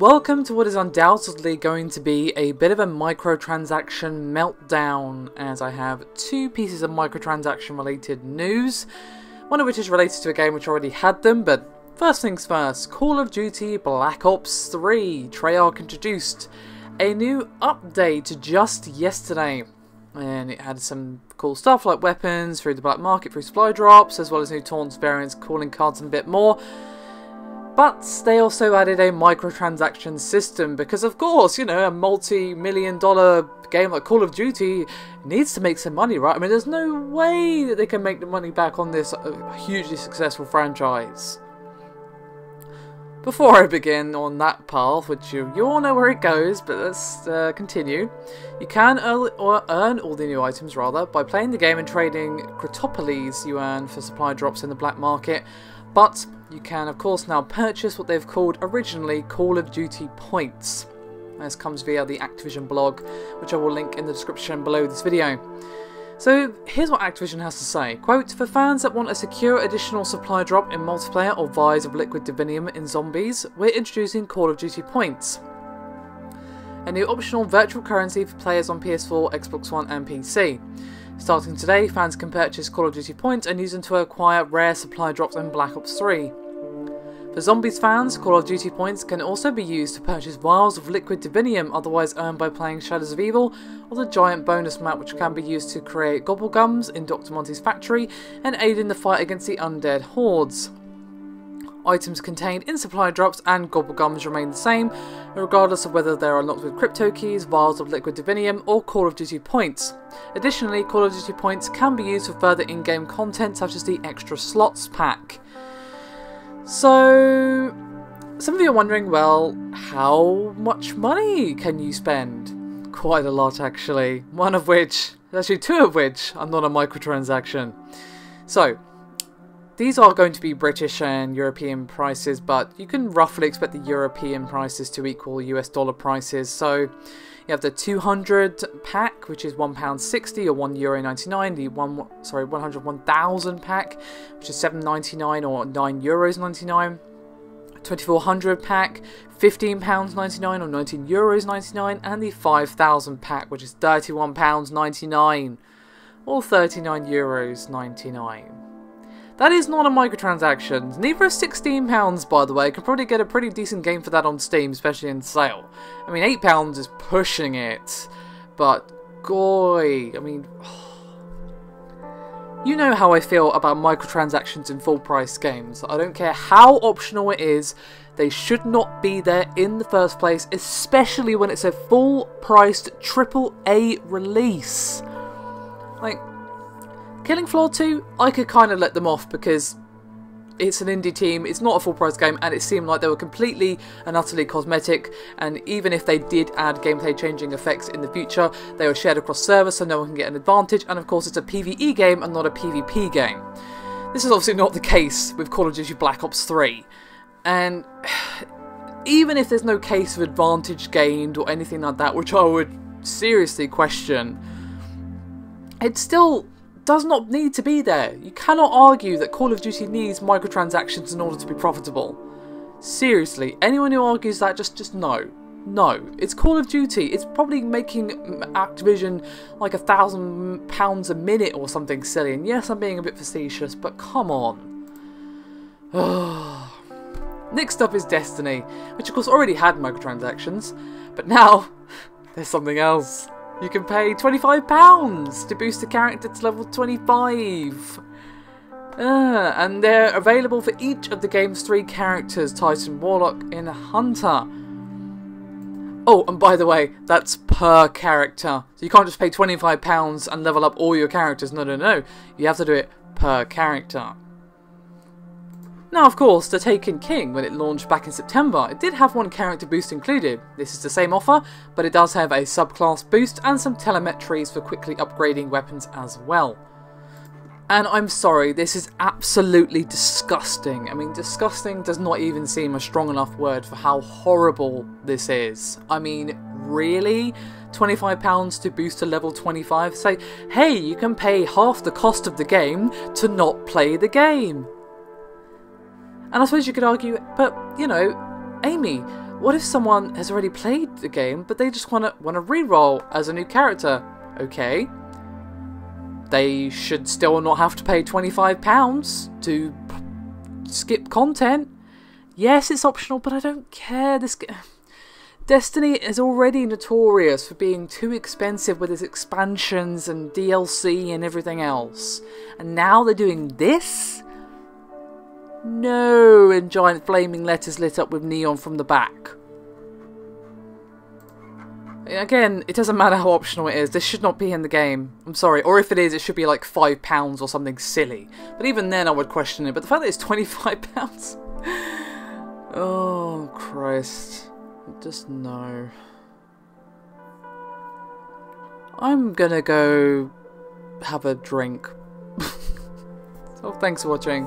Welcome to what is undoubtedly going to be a bit of a microtransaction meltdown, as I have two pieces of microtransaction related news, one of which is related to a game which already had them, but first things first, Call of Duty Black Ops 3, Treyarch introduced a new update to just yesterday, and it had some cool stuff like weapons through the black market through supply drops, as well as new taunts, variants, calling cards and a bit more. But they also added a microtransaction system because, of course, you know, a multi million dollar game like Call of Duty needs to make some money, right? I mean, there's no way that they can make the money back on this uh, hugely successful franchise. Before I begin on that path, which you, you all know where it goes, but let's uh, continue. You can earn, earn all the new items, rather, by playing the game and trading crypto keys you earn for supply drops in the black market, but you can of course now purchase what they've called originally Call of Duty points. This comes via the Activision blog, which I will link in the description below this video. So here's what Activision has to say. Quote, for fans that want a secure additional supply drop in multiplayer or vials of liquid divinium in zombies, we're introducing Call of Duty points. A new optional virtual currency for players on PS4, Xbox One and PC. Starting today, fans can purchase Call of Duty points and use them to acquire rare supply drops in Black Ops 3. For Zombies fans, Call of Duty points can also be used to purchase vials of liquid divinium otherwise earned by playing Shadows of Evil, or the giant bonus map which can be used to create gobblegums in Dr. Monty's factory and aid in the fight against the undead hordes. Items contained in supply drops and gobblegums remain the same, regardless of whether they are unlocked with crypto keys, vials of liquid divinium, or Call of Duty points. Additionally, Call of Duty points can be used for further in-game content such as the extra slots pack. So, some of you are wondering, well, how much money can you spend? Quite a lot actually, one of which, actually two of which, are not a microtransaction. So, these are going to be British and European prices, but you can roughly expect the European prices to equal US dollar prices. So you have the 200 pack, which is £1.60 or one euro 99. The one sorry 100 1000 pack, which is 7.99 or 9 euros 99. 2400 pack, £15.99 or 19 euros 99, and the 5000 pack, which is £31.99 or 39 euros 99. That is not a microtransaction. Neither is £16, by the way. Can probably get a pretty decent game for that on Steam, especially in sale. I mean, £8 is pushing it. But, goy, I mean... You know how I feel about microtransactions in full price games. I don't care how optional it is, they should not be there in the first place, especially when it's a full priced AAA release. Like, Killing Floor 2, I could kind of let them off because it's an indie team, it's not a full price game, and it seemed like they were completely and utterly cosmetic. And even if they did add gameplay changing effects in the future, they were shared across servers so no one can get an advantage. And of course, it's a PvE game and not a PvP game. This is obviously not the case with Call of Duty Black Ops 3. And even if there's no case of advantage gained or anything like that, which I would seriously question, it's still does not need to be there. You cannot argue that Call of Duty needs microtransactions in order to be profitable. Seriously, anyone who argues that, just, just no. No, it's Call of Duty. It's probably making Activision like a thousand pounds a minute or something silly. And yes, I'm being a bit facetious, but come on. Next up is Destiny, which of course already had microtransactions, but now there's something else. You can pay £25 to boost a character to level 25. Uh, and they're available for each of the game's three characters, Titan, Warlock, and Hunter. Oh, and by the way, that's per character. So you can't just pay £25 and level up all your characters. No, no, no. You have to do it per character. Now, of course, The Taken King, when it launched back in September, it did have one character boost included. This is the same offer, but it does have a subclass boost and some telemetries for quickly upgrading weapons as well. And I'm sorry, this is absolutely disgusting. I mean, disgusting does not even seem a strong enough word for how horrible this is. I mean, really? £25 to boost to level 25? Say, hey, you can pay half the cost of the game to not play the game. And I suppose you could argue, but, you know, Amy, What if someone has already played the game, but they just want to want to re-roll as a new character? Okay. They should still not have to pay £25 to skip content. Yes, it's optional, but I don't care. This Destiny is already notorious for being too expensive with its expansions and DLC and everything else. And now they're doing this? No, in giant flaming letters lit up with neon from the back. Again, it doesn't matter how optional it is. This should not be in the game. I'm sorry. Or if it is, it should be like £5 or something silly. But even then, I would question it. But the fact that it's £25... oh, Christ. Just no. I'm gonna go have a drink. so thanks for watching.